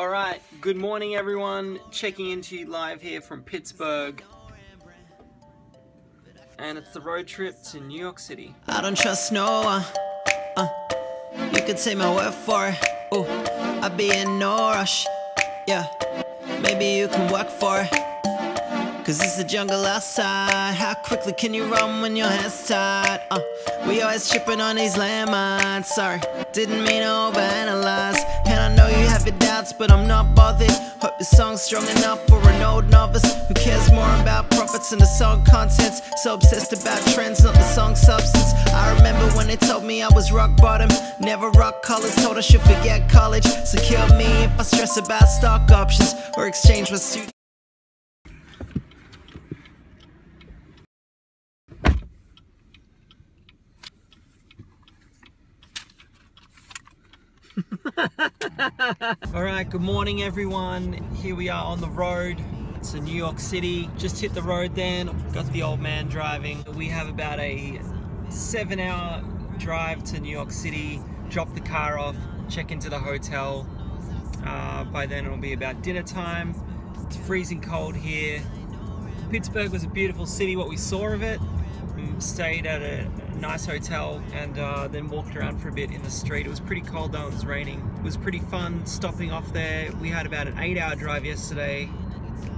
Alright, good morning everyone. Checking into you live here from Pittsburgh. And it's the road trip to New York City. I don't trust no one. Uh, you could take my word for it. Ooh, I be in no rush. Yeah, maybe you can work for it. Cause it's the jungle outside. How quickly can you run when your hands tied? Uh, we always tripping on these landmines. Sorry, didn't mean to overanalyze. But I'm not bothered. Hope the song's strong enough for an old novice who cares more about profits than the song contents. So obsessed about trends, not the song substance. I remember when they told me I was rock bottom. Never rock colors, told I should forget college. So kill me if I stress about stock options or exchange my suit. Alright, good morning everyone. Here we are on the road to New York City. Just hit the road then, got the old man driving. We have about a seven hour drive to New York City, drop the car off, check into the hotel. Uh, by then it'll be about dinner time. It's freezing cold here. Pittsburgh was a beautiful city, what we saw of it. Stayed at a nice hotel and uh, then walked around for a bit in the street. It was pretty cold though, it was raining. It was pretty fun stopping off there. We had about an eight hour drive yesterday.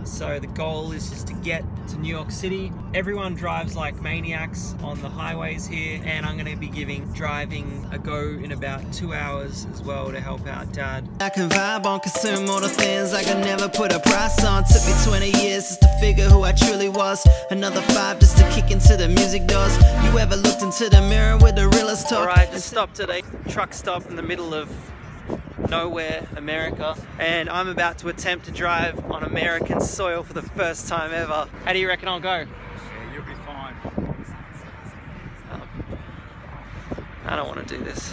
So the goal is just to get to New York City. Everyone drives like maniacs on the highways here and I'm gonna be giving driving a go in about two hours as well to help out dad. I can vibe on, consume all the things I can never put a price on. Took me 20 years just to figure who I truly was. Another five just to kick into the music doors. You ever looked into the mirror with the realest talk? Alright, just stopped at a truck stop in the middle of nowhere, America, and I'm about to attempt to drive on American soil for the first time ever. How do you reckon I'll go? Yeah, you'll be fine. Um, I don't want to do this.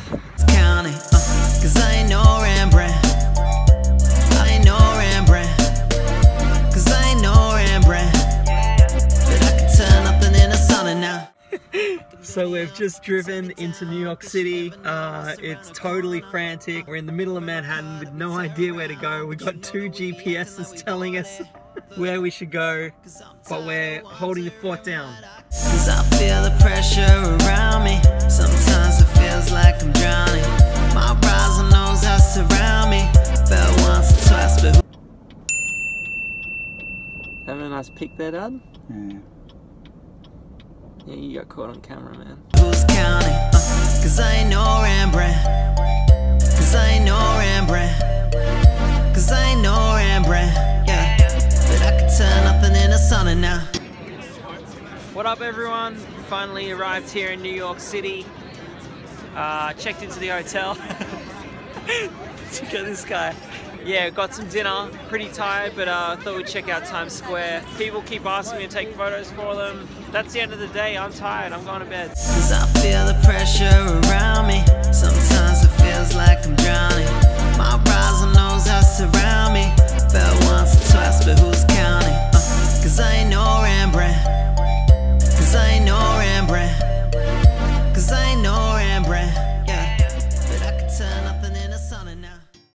So we've just driven into New York City. Uh, it's totally frantic. We're in the middle of Manhattan with no idea where to go. We've got two GPSs telling us where we should go, but we're holding the fort down. Cause I feel the pressure around me. Sometimes it feels like I'm drowning. My brows and nose that surround me. Fell once or twice, but Having a nice pic there, Dad? Yeah. Yeah, you got caught on camera, man. who's counting? Uh, Cause I ain't no Rembrandt. Cause I ain't no Rembrandt. Cause I ain't no Rembrandt. Yeah. But I can turn nothing into something now. What up, everyone? Finally arrived here in New York City. Uh, checked into the hotel. Check out this guy yeah, got some dinner, pretty tired, but uh, thought we'd check out Times Square. People keep asking me to take photos for them. That's the end of the day, I'm tired, I'm going to bed. I feel the pressure around me, sometimes it feels like I'm drowning. My brows and nose are surround me, once or twice, but who's counting? Uh, Cause I ain't no Rembrandt, Cause I ain't no Rembrandt.